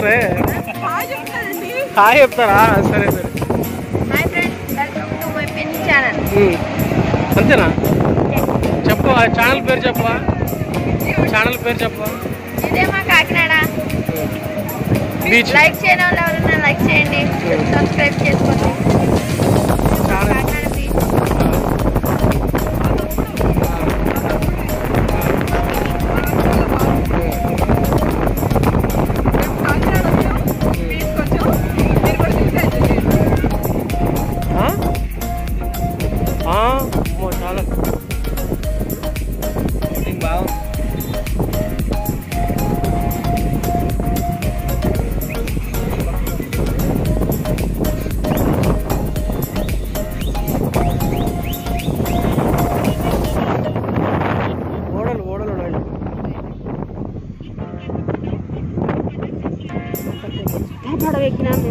చెప్తారే hi చెప్తారా? సరే సరే. అంతేనా? చెప్పు ఆ ఛానల్ పేరు చెప్పవా ఛానల్ పేరు చెప్పవా ఇదే మా కాకినాడ. లైక్ వాళ్ళు ఎవరైనా లైక్ చేయండి. సబ్స్క్రైబ్ చేసుకోండి. పడవ ఎక్కినాను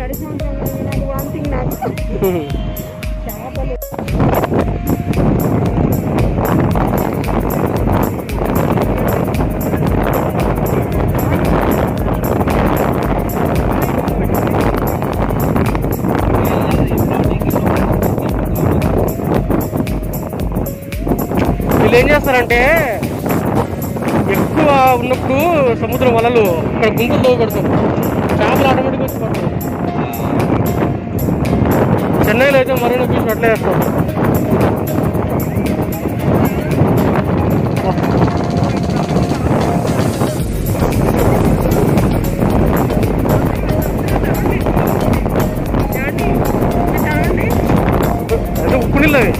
నడిచిన వామిటింగ్ నాకు చేపలు వీళ్ళు ఏం చేస్తారంటే ఎక్కువ ఉన్నప్పుడు సముద్రం వలలు ఇక్కడ గుంతలు తవ్వి పెడతారు చేపలు ఆటోమేటిక్ వచ్చి పడతారు చెన్నైలో అయితే మరీనా బీచ్ అట్లే వేస్తాం ఉప్పు నీళ్ళు అవి.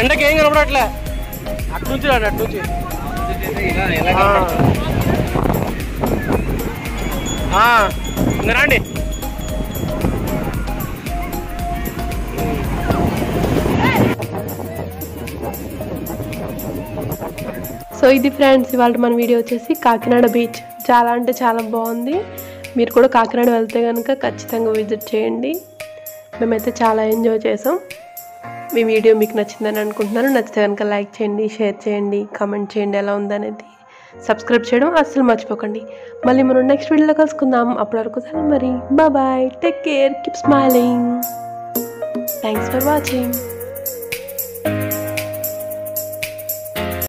ఎండకి ఏం కనపడట్లే. అటు నుంచి రాండి అటు నుంచి రండి. సో ఇది ఫ్రెండ్స్ ఇవాళ మన వీడియో వచ్చేసి కాకినాడ బీచ్. చాలా అంటే చాలా బాగుంది. మీరు కూడా కాకినాడ వెళ్తే కనుక ఖచ్చితంగా విజిట్ చేయండి. మేమైతే చాలా ఎంజాయ్ చేసాం. మీ వీడియో మీకు నచ్చిందని అనుకుంటున్నాను. నచ్చితే కనుక లైక్ చేయండి షేర్ చేయండి కామెంట్ చేయండి ఎలా ఉందనేది సబ్స్క్రైబ్ చేయడం అస్సలు మర్చిపోకండి. మళ్ళీ మనం నెక్స్ట్ వీడియోలో కలుసుకుందాం. అప్పటి వరకు సరే మరి. Bye take care keep smiling thanks for watching